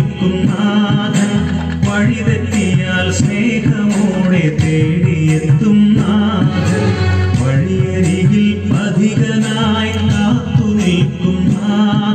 നിൽക്കും നാഥൻ വഴിതെറ്റിയാൽ സ്നേഹമോടെ തേടിയെത്തും നാഥൻ. വഴിയരികിൽ പതികനായി കാത്തു നിൽക്കും നാഥൻ.